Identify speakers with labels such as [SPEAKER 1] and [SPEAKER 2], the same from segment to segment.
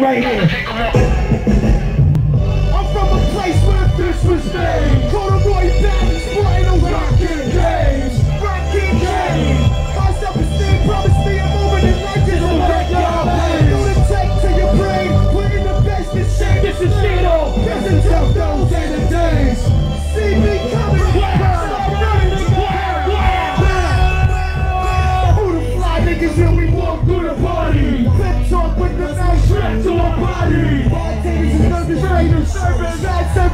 [SPEAKER 1] right here.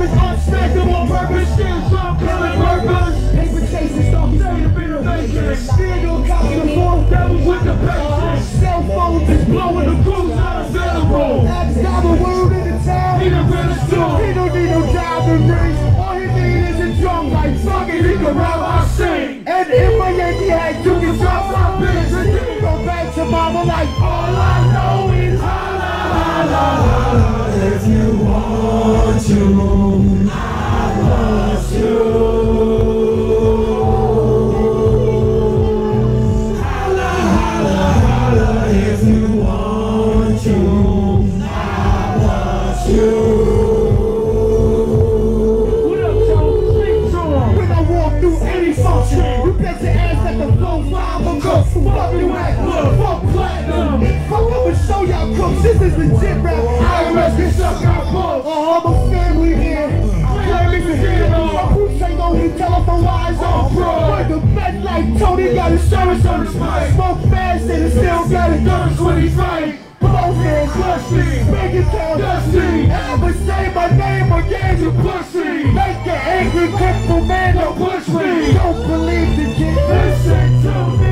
[SPEAKER 1] Service, unstackable purpose, still some killing purpose. Paper chasing, stalking, stay up in the vacant. Still cops the four devils with the patience. Cell phones is blowing the crews not available. Abs got a word in the town. He the realest dude. He don't need no diamond rings. All he need is a drum like fucking he can rap my sing. And if my Yankee hat, you can drop my bitch. And can go back to mama like all This is legit rap. IRS can suck our balls. Uh, I'm a family here. Claiming to hero. Who say no, he telephone wires on bro. But the bed like Tony got insurance on his mind. Smoke fast and it still got a when he's right. Lusty, make it count dusty. Ever say my name again, you pussy. Make an angry, crippled man, don't push me. Don't believe the kid. Listen to me,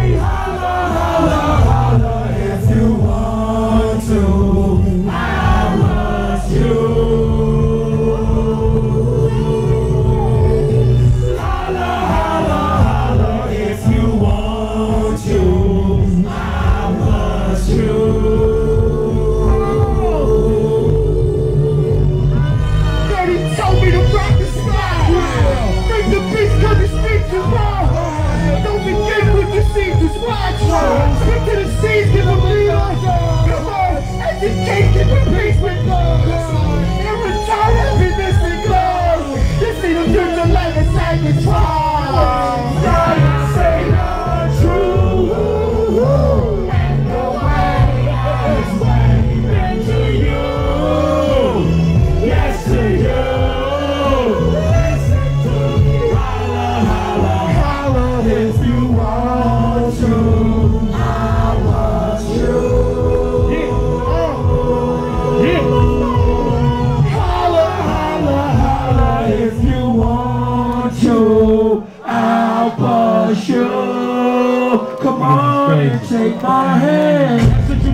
[SPEAKER 1] you. Come on and take my hand.